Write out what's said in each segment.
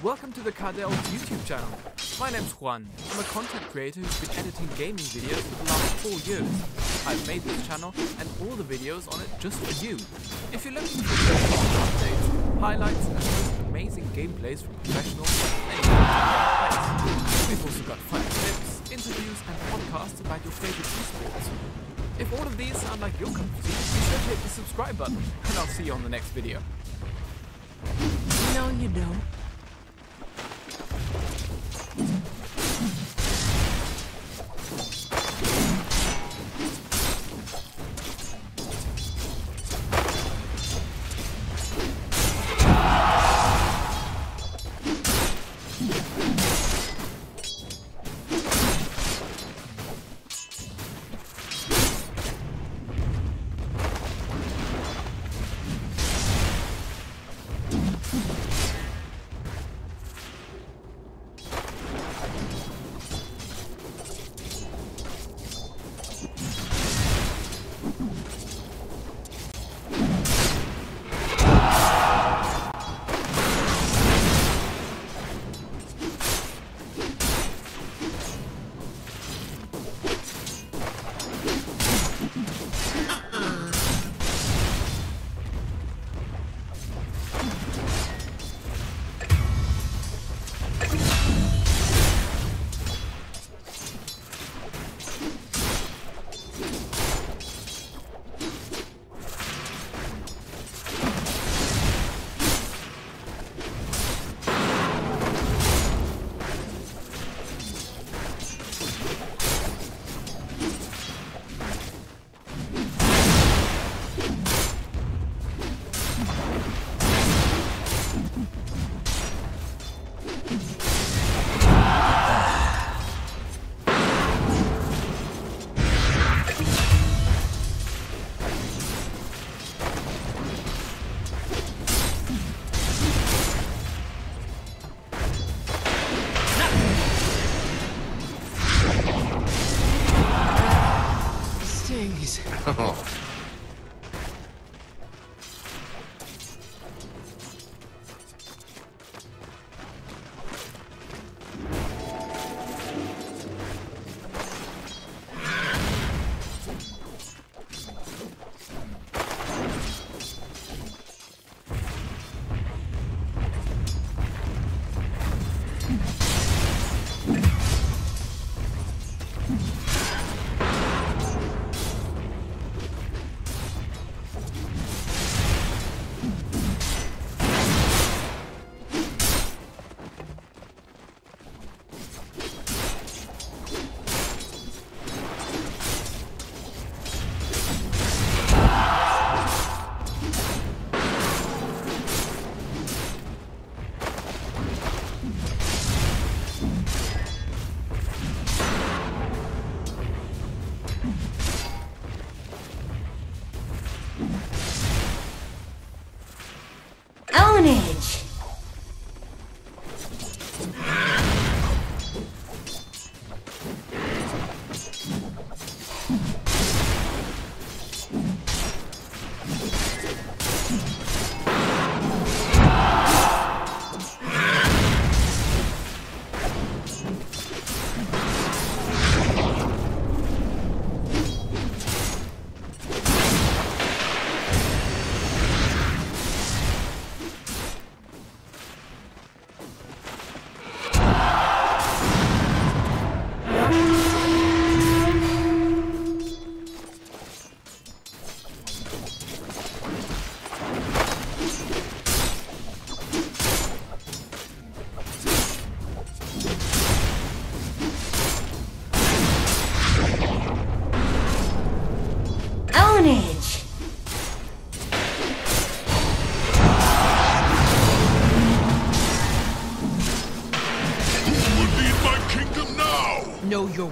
Welcome to the Cardel's YouTube channel. My name's Juan. I'm a content creator who's been editing gaming videos for the last four years. I've made this channel and all the videos on it just for you. If you're looking for the latest updates, highlights, and most amazing gameplays from professionals from anywhere. We've also got fun tips, interviews, and podcasts about your favorite esports. If all of these sound like your cup of tea, be sure to hit the subscribe button, and I'll see you on the next video. No, you don't.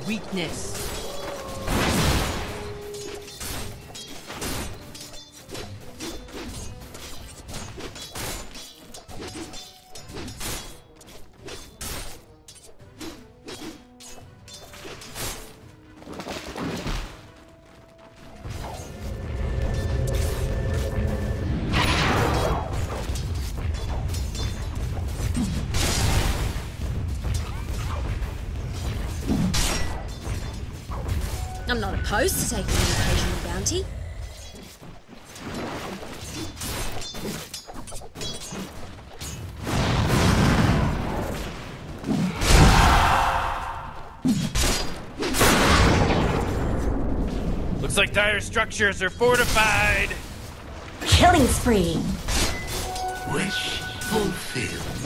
Weakness. I'm not opposed to taking an occasional bounty. Looks like dire structures are fortified. Killing spree. Wish fulfilled.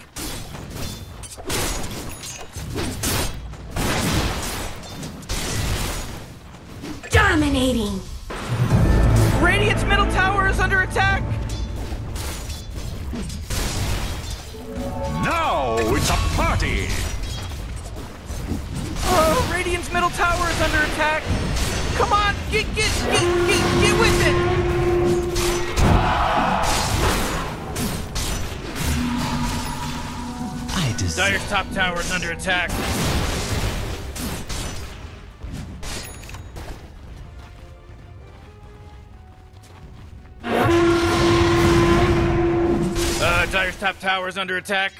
Under attack. Uh, Dire's top tower is under attack.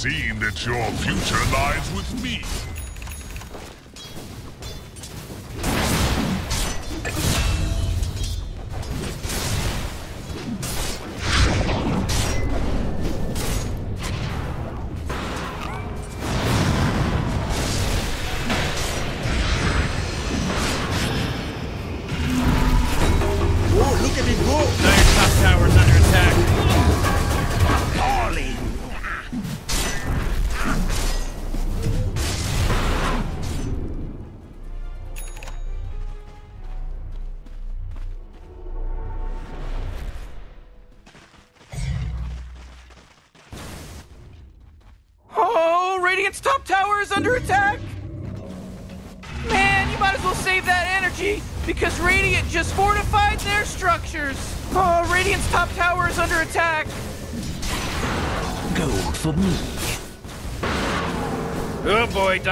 Foreseen that your future lies with me.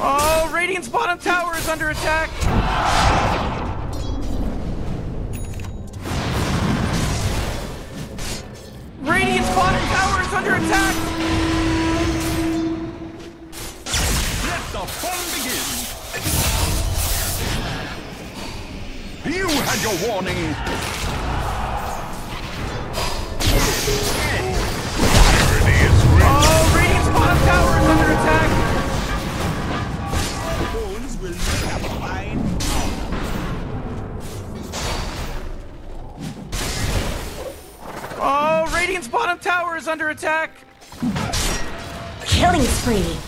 Oh, Radiant's bottom tower is under attack. Radiant's bottom tower is under attack. Let the fun begin! You had your warning! tower is under attack! Bones will Oh, Radiant's bottom tower is under attack! Killing spree!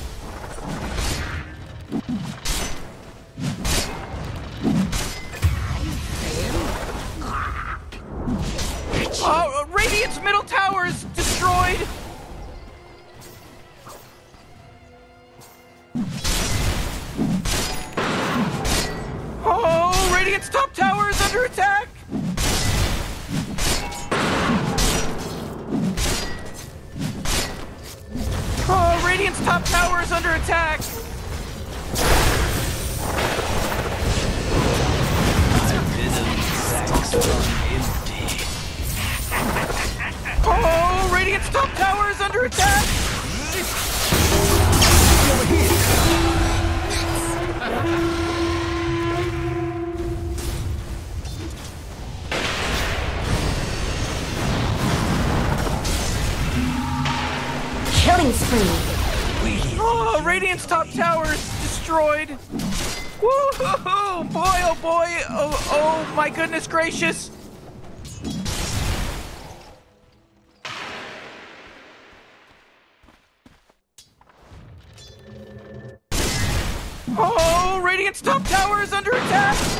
Spree. Oh, Radiant's top tower is destroyed. Woohoo! Boy, oh boy! Oh, oh my goodness gracious! Oh, Radiant's top tower is under attack!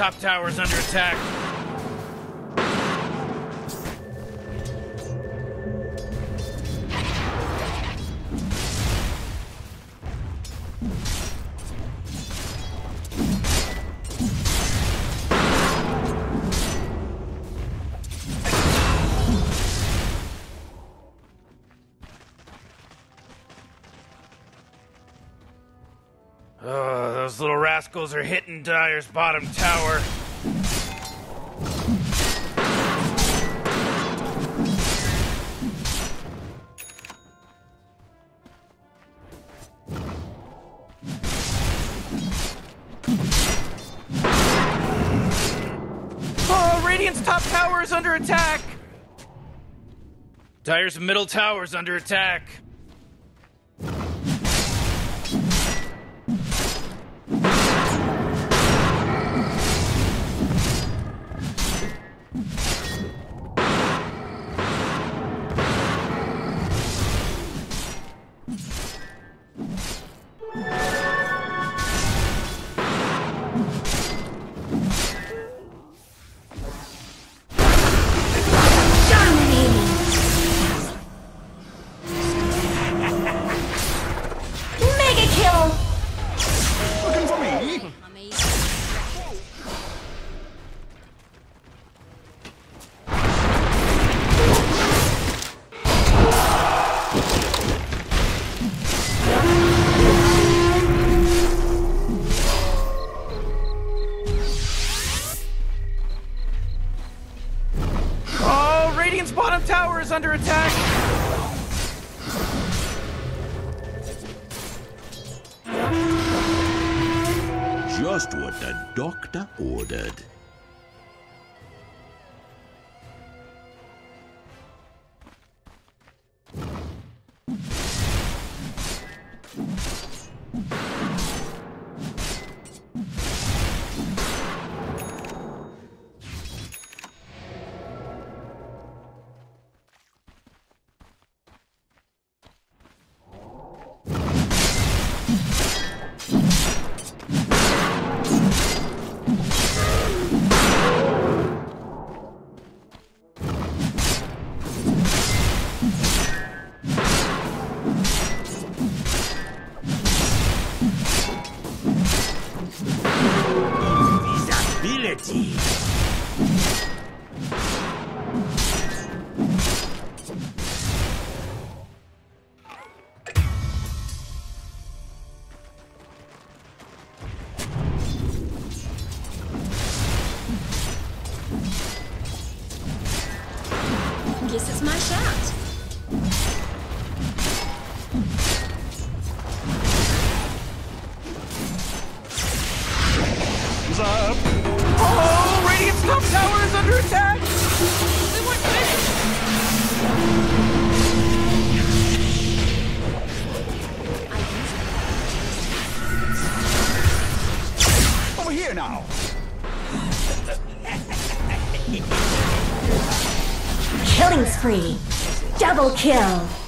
Top tower is under attack. Those little rascals are hitting Dire's bottom tower. Oh, Radiant's top tower is under attack. Dire's middle tower is under attack. Oh, top tower is under attack! We weren't! Over here now. Killing spree. Double kill.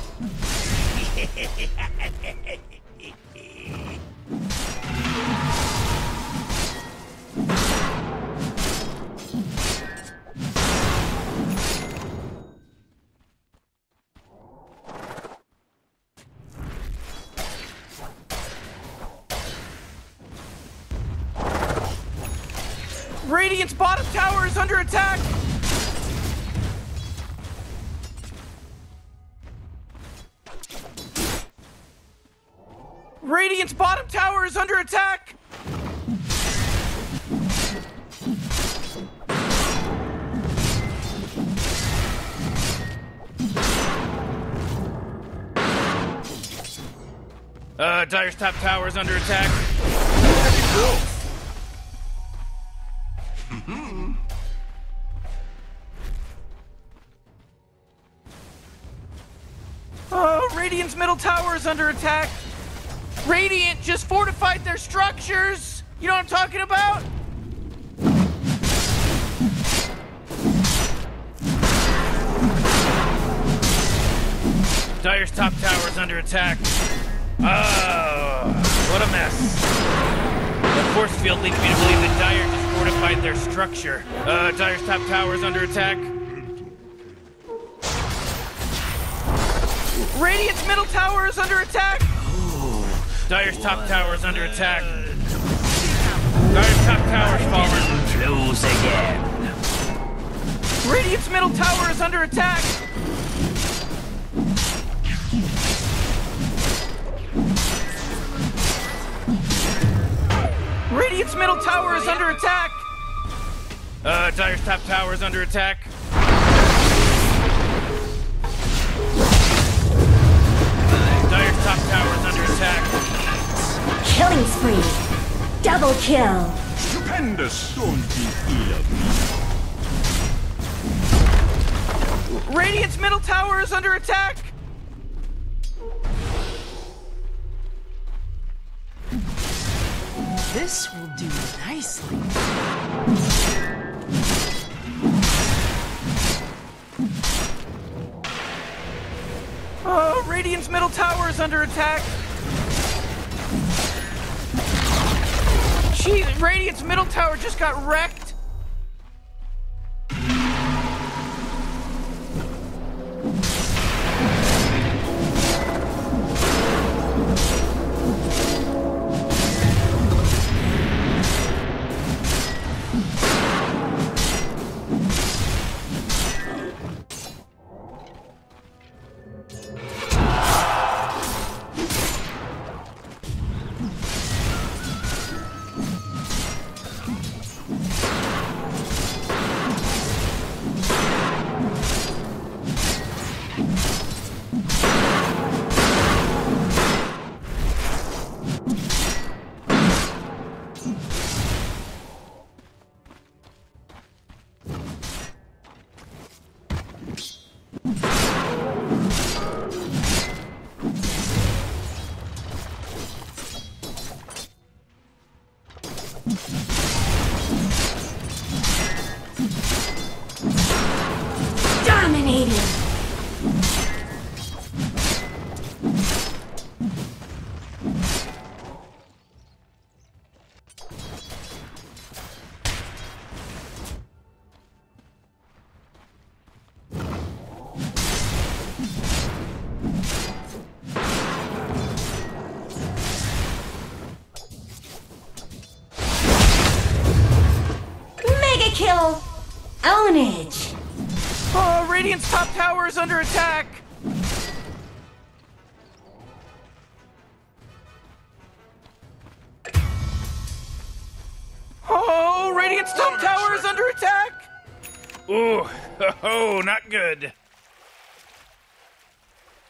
Tower is under attack! Uh, Dire's top tower is under attack. Oh, Radiant's middle tower is under attack. Radiant just fortified their structures. You know what I'm talking about? Dire's top tower is under attack. Oh, what a mess. The force field leads me to believe that Dire just fortified their structure. Uh, Dire's top tower is under attack. Radiant's middle tower is under attack! Dire's top tower is under attack. Dire's top tower is falling. Close again. Radiant's middle tower is under attack! Radiant's middle tower is under attack! Uh, Dire's top tower is under attack. Dire's top tower is under attack. Killing spree. Double kill. Stupendous. Don't think ill of me. Radiant's middle tower is under attack! This will do nicely. Oh, Radiant's middle tower is under attack! Jeez, Radiant's middle tower just got wrecked! Tower is under attack! Oh, Radiant's top tower is under attack! Ooh, oh, not good.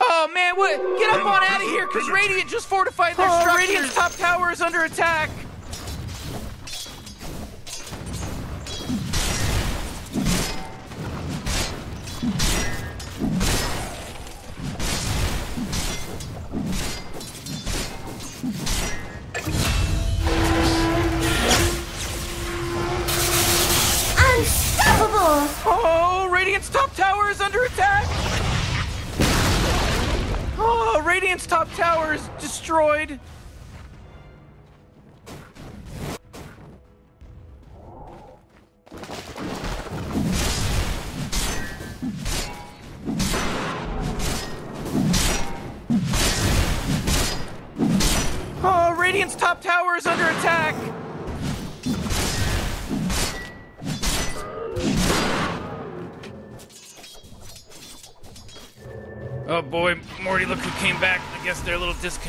Oh man, what? Get up on out of here, cause Radiant just fortified their Oh, structures. Radiant's top tower is under attack. Top tower is destroyed.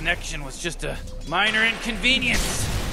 Disconnection was just a minor inconvenience.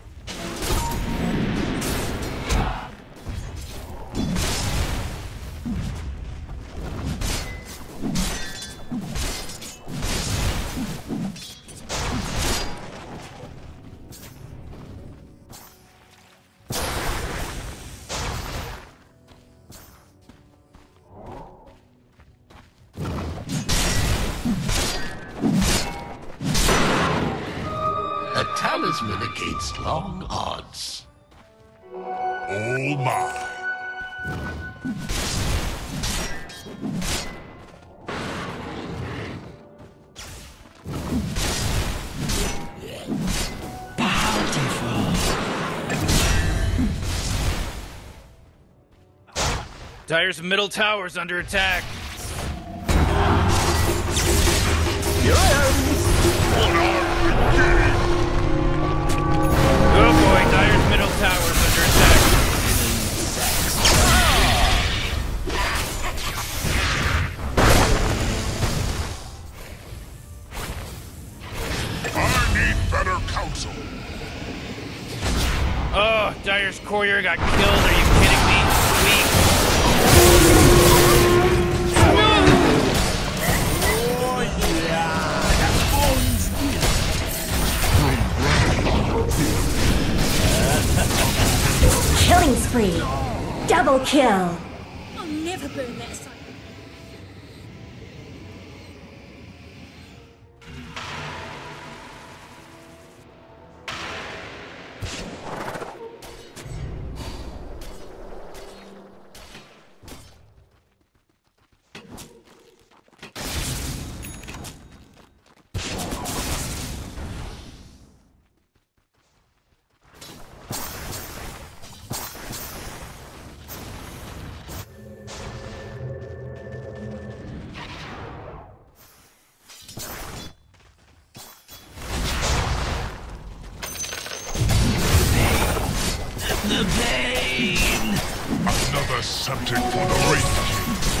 Dire's middle tower's under attack. Oh boy, Dire's middle tower is under attack. I need better counsel. Oh, Dire's courier got killed. Are you Spree! Double kill! Subject for the Wraith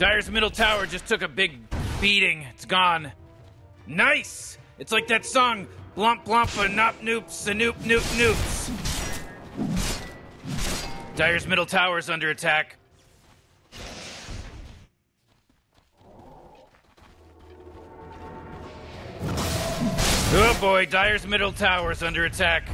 Dire's middle tower just took a big beating. It's gone. Nice! It's like that song, Blump Blump a Nop Noops a Noop Noop Noops. Dire's middle tower is under attack. Oh boy, Dire's middle tower is under attack.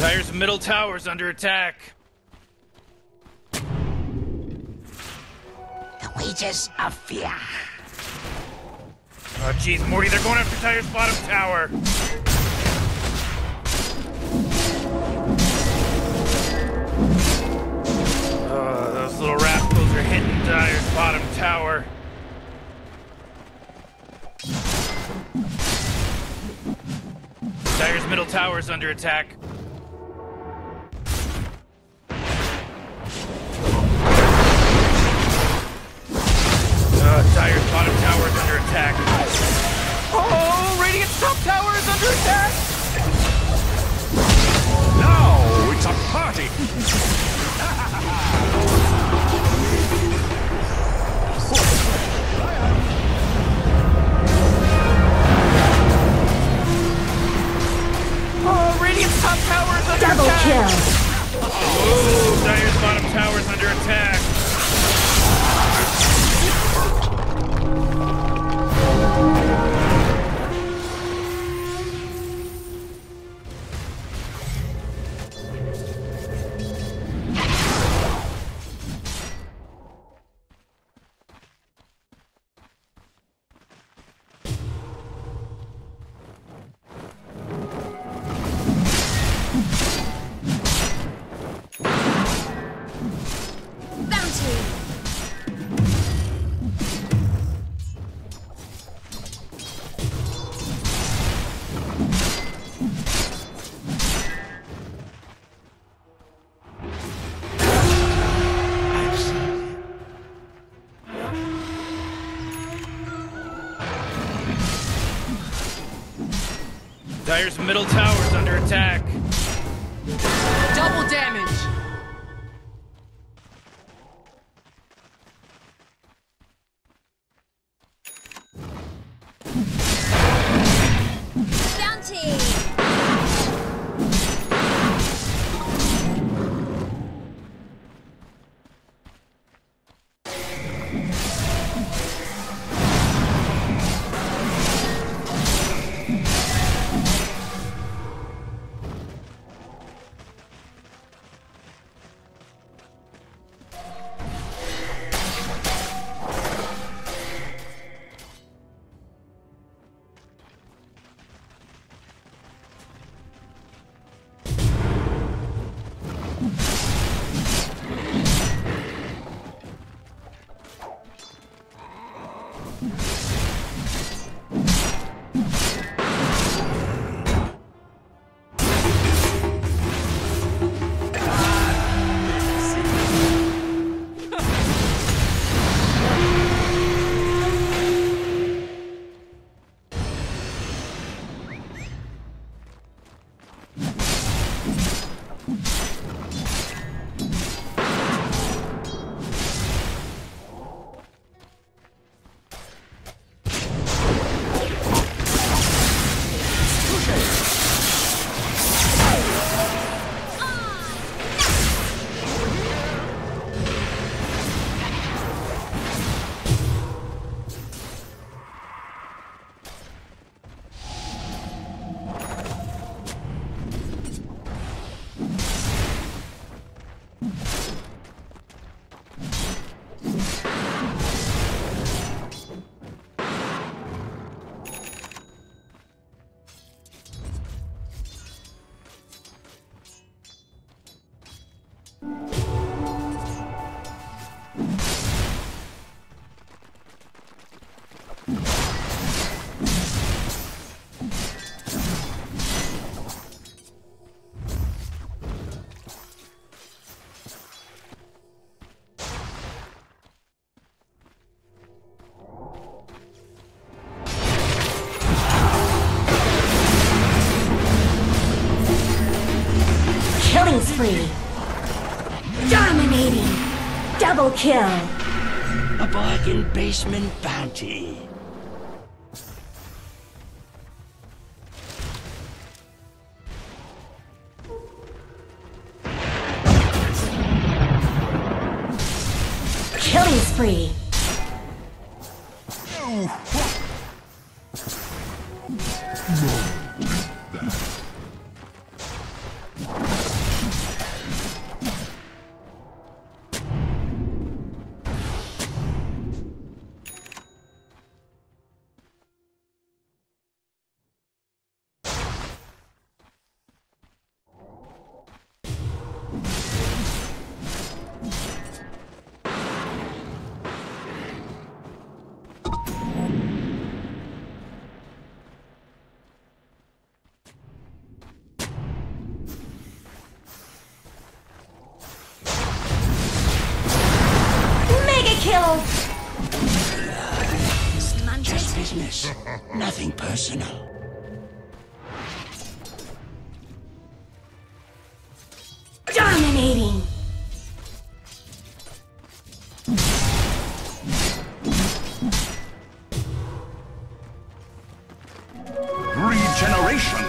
Dire's middle tower is under attack. The wages of fear. Oh jeez, Morty, they're going after Dire's bottom tower. Oh, those little rascals are hitting Dire's bottom tower. Dire's middle tower is under attack. Uh, Dire's bottom tower is under attack. Oh, Radiant's top tower is under attack! Now it's a party! Oh, Radiant's top tower is under Double attack. kill. Oh, Dire's bottom tower is under attack. Middle tower's under attack. kill. A bargain basement bounty. generation.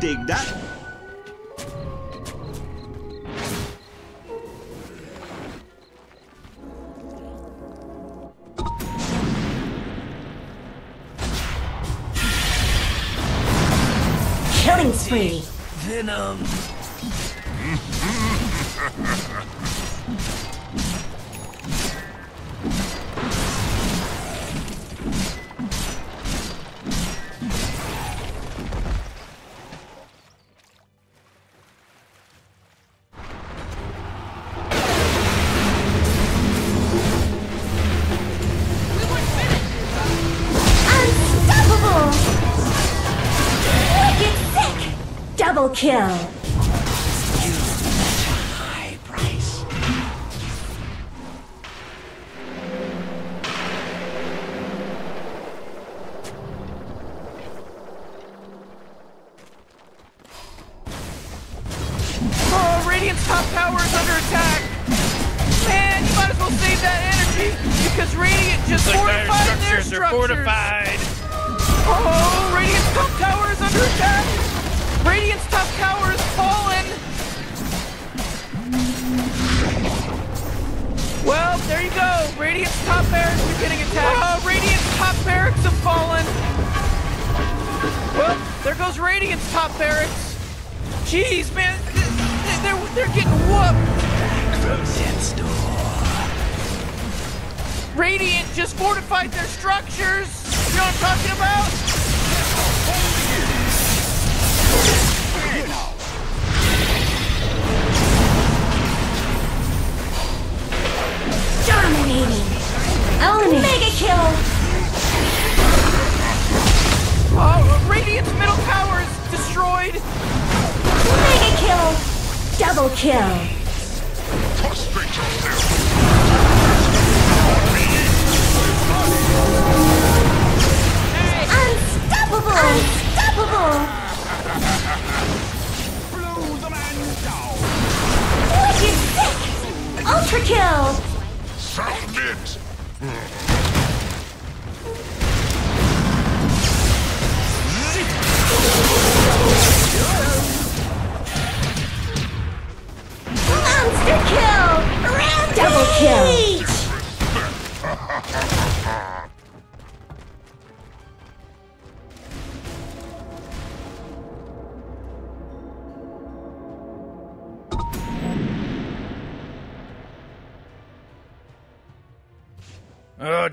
take that. kill.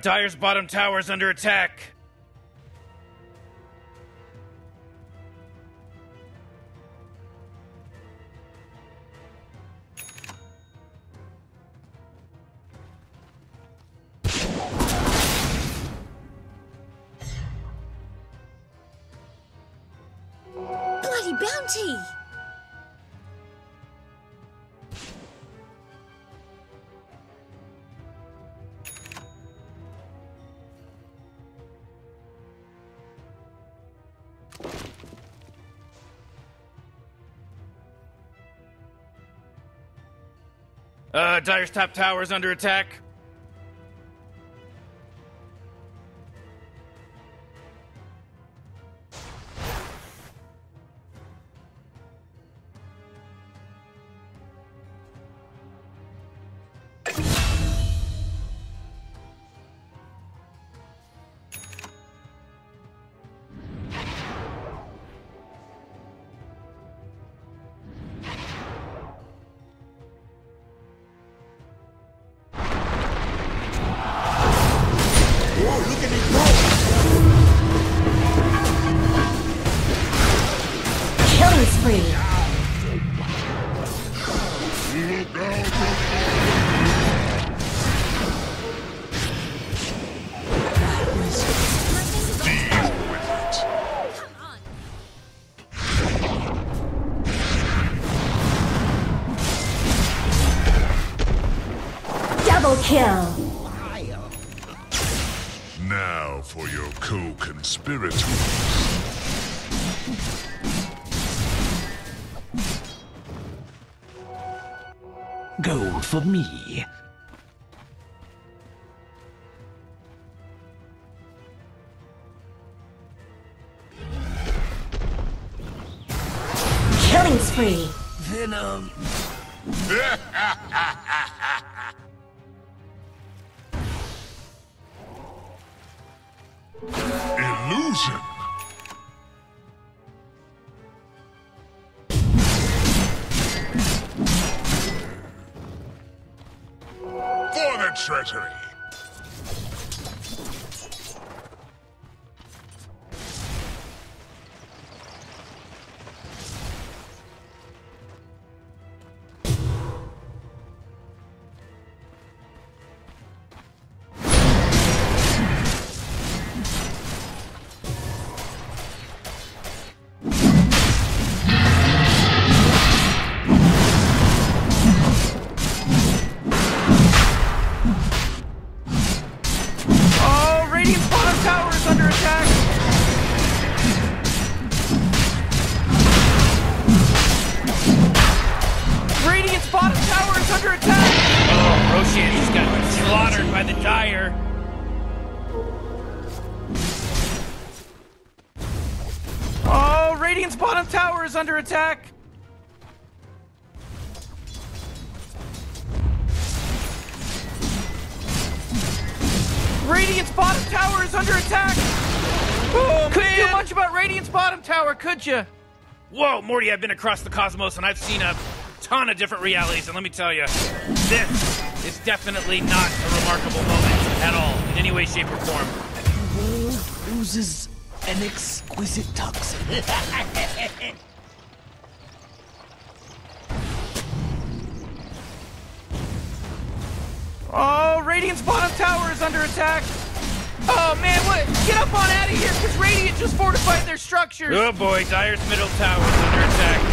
Dire's bottom tower is under attack. Bloody bounty! Uh, Dire's top tower is under attack. Kill. Now for your co-conspirators. Gold for me. For attack! Radiant's bottom tower is under attack! Oh, Couldn't do much about Radiant's bottom tower, could you? Whoa, Morty, I've been across the cosmos and I've seen a ton of different realities, and let me tell you, this is definitely not a remarkable moment at all, in any way, shape, or form. World oozes an exquisite toxin. Oh, Radiant's bottom tower is under attack! Oh man, what? Get up on out of here, because Radiant just fortified their structures! Oh boy, Dire's middle tower is under attack.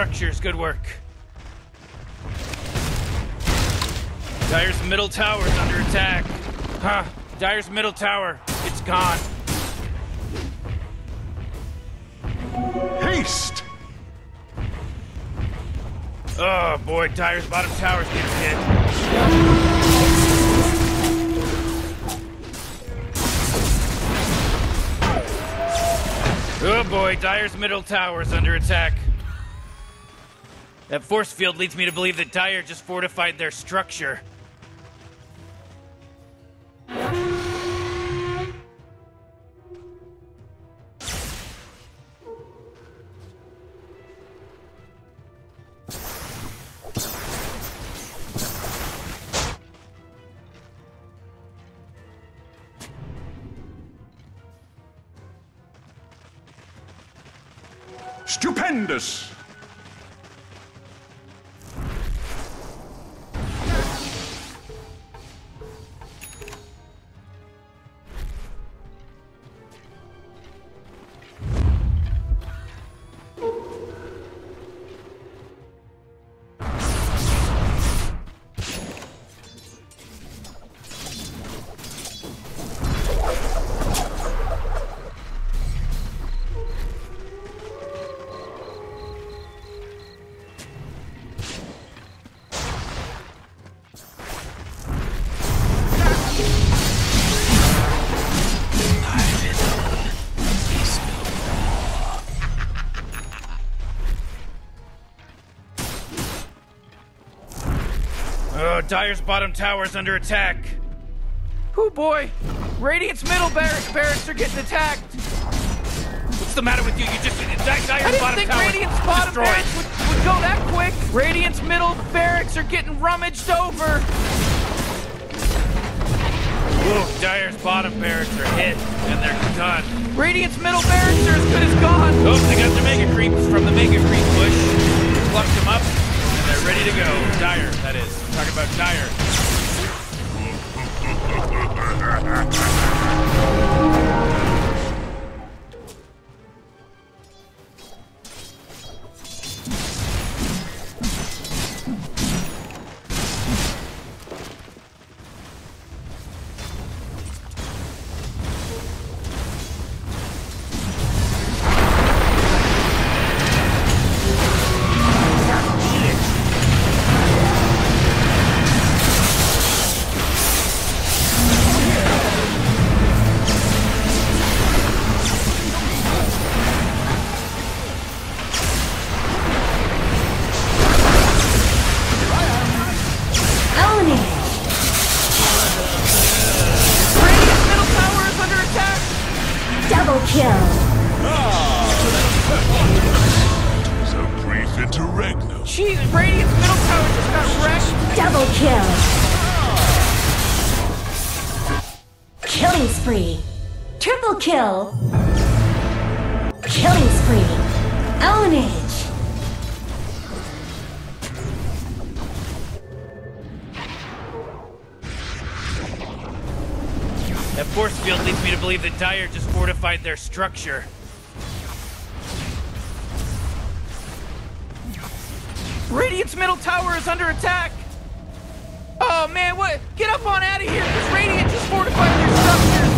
Structures. Good work. Dire's middle tower is under attack. Huh. Dire's middle tower. It's gone. Haste! Oh boy, Dire's bottom tower's getting hit. Oh boy, Dire's middle tower is under attack. That force field leads me to believe that Dire just fortified their structure. Stupendous! Dire's bottom tower is under attack. Oh boy! Radiant's middle barrack barracks are getting attacked! What's the matter with you? You just Dy- Dire's bottom tower? I didn't bottom think Radiant's bottom destroyed. barracks would, would go that quick! Radiant's middle barracks are getting rummaged over! Ooh, Dire's bottom barracks are hit, and they're done. Radiant's middle barracks are as good as gone! Oh, they got their mega creeps from the mega creep bush. Ready to go. Dire, that is. Talking about Dire. Radiant's middle tower just got wrecked! Double kill. Killing spree. Triple kill. Killing spree. Ownage. That force field leads me to believe that Dire just fortified their structure. Radiant's middle tower is under attack! Oh man, what? Get up on out of here, because Radiant just fortified their structures!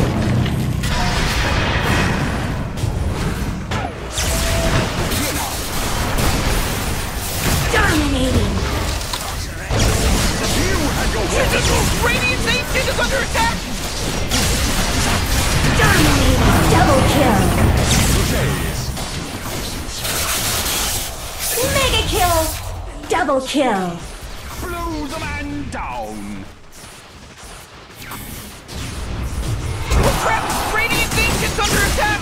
Dominating. Jesus, Radiant's Ancient is under attack! Dominating! Double kill. Mega kill. Double kill. Blow the man down. Crap! Radiant Ancient's under attack!